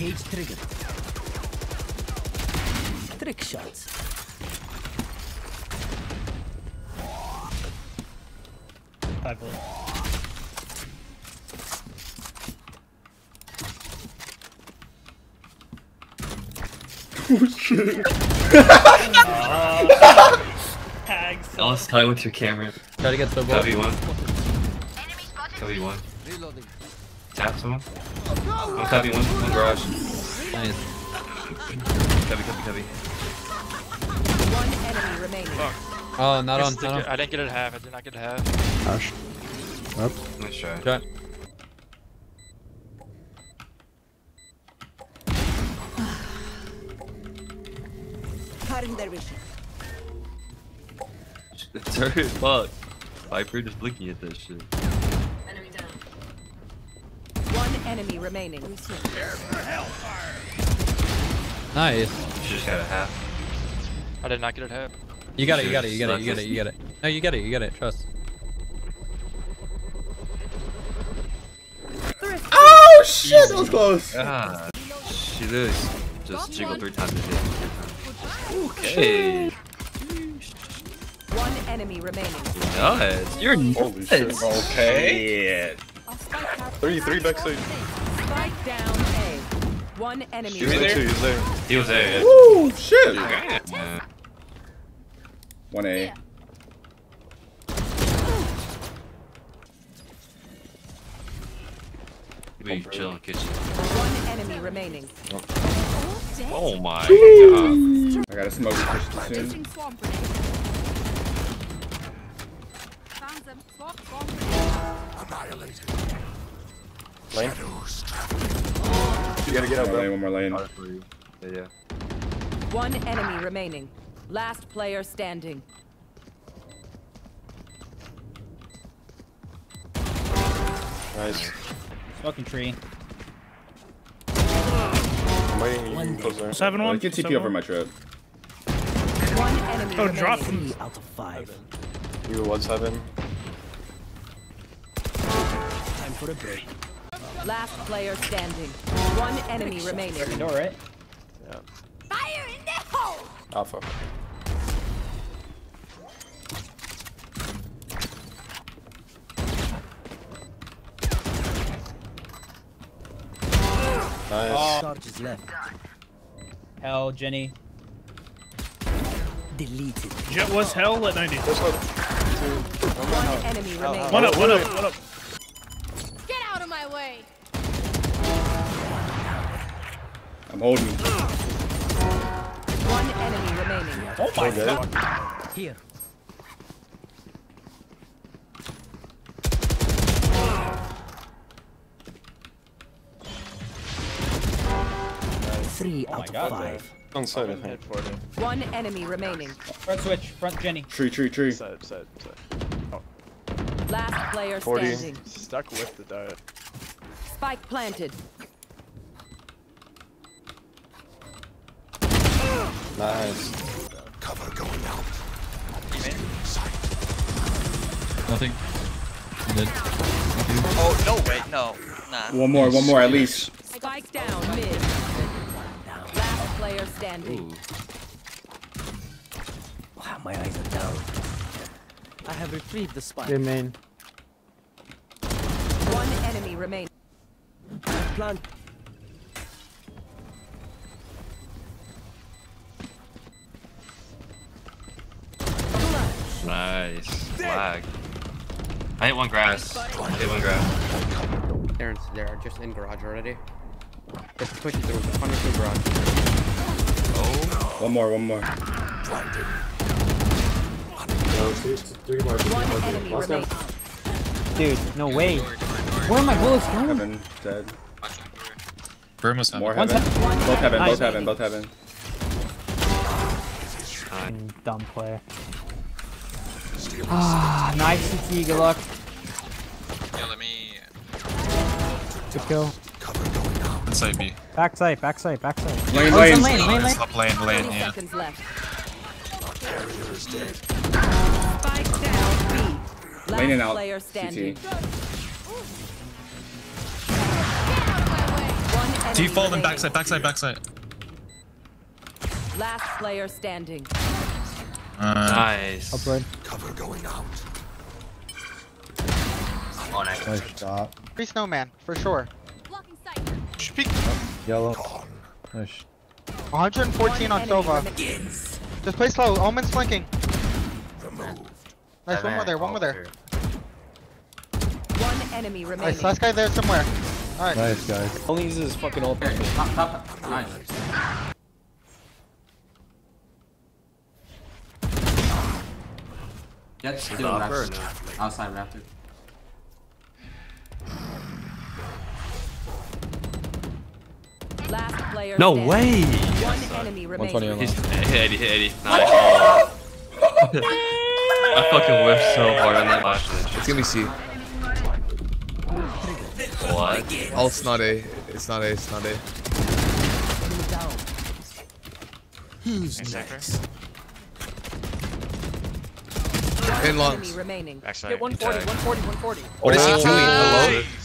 Cage trigger. Trick shots. Five bullet. Tags. I'll just tell you with your camera. Try to get to the ball. Cubby one. Cubby one. Tap someone. One cubby, one, one garage. Nice. Cubby, cubby, cubby. One enemy remaining. Oh, not on. Missed Not it. on. I didn't get it half. I did not get it half. Hush. Up. Nice try. Try. Cutting their vision. Sorry, fuck. Viper just blinking at this shit. One enemy remaining. Nice. She just got a half. I did not get it half. You got it. You got it. You got it. You got it. You got it. No, you get it. You get it. Trust. Oh shit, that was close. God. She literally just jiggled three times a day. Okay. One enemy remaining. Nuts. You're Holy shit. nuts. Okay. Three, three backside. Spike down A. One enemy He's there. remaining. He's there. He was there. yeah. Woo, shit. Yeah. One A. We chill in the kitchen. One enemy remaining. Oh my god. I gotta smoke this soon. Lane. You gotta get out, One more lane, one more lane. Yeah, yeah. One enemy remaining. Last player standing. Nice. Smoking tree. I'm waiting. You can. Seven one. get TP seven over one. my trap. One enemy Oh, drop Three out of five. You were one seven. Time for a break. Last player standing. One enemy remaining. Door, right? Alpha. Nice. Oh. Charges left. Hell, Jenny. Deleted. Jett was hell at 90. One enemy remaining. One up, one up, one up. I'm holding. One enemy remaining. Oh my Okay. god. Here. Three Oh out of God. five. On side, I think. One enemy remaining. Front switch, front Jenny. Tree, tree, tree. Side, side, side. Last player 40. standing. Stuck with the diet. Spike planted. Nice. Nothing. I'm dead. Oh, no, wait, no. Nah. One more, one more at least. Spike down mid. Last player standing. Ooh. Wow, my eyes are down. I have retrieved the spike. main. One enemy remaining. Plant. Nice. Flag. I hit one grass. I hit one grass. They're, in, they're just in garage already. Let's push it through. One through garage. Oh. One more, one more. One enemy remaining. Dude, no way. Where are my bullets going? Heaven, dead. Burn was More One's heaven. Both heaven, both heaven, both heaven. Dumb play. Ah, nice CT, good luck. Yeah, let me. Good kill. Inside B. Backside, backside, backside. Lane, Oh, lane. it's on lane, lane, lane. Stop lane, lane, yeah. seconds left. Spike down B. Last Lane and out. player standing. Get out of my way! One enemy Default and backside, backside, backside. Last player standing. Uh, nice. Upward. Oh, nice. Nice shot. Free snowman, for sure. Blocking sight. Yellow. Nice. 114 on One Sova. Just play slow. Omen's flanking. Nice, one more there, one more there. One enemy remaining. Nice, last guy there somewhere. Alright. Nice, guys. Only uses his fucking ult. Top, top. Nice. Jett still Upper or raptor. no? Outside raptor. Last player No standing. way! One enemy 120 remaining. He's left. hit Eddie, Eddie. Nice. I fucking whiffed so hard on that last It's gonna be C. What? Oh, Alt's not A. It's not A. It's not A. One In lungs. enemy remaining. Backside. Hit 140, 140, 140. What is he doing? Hello?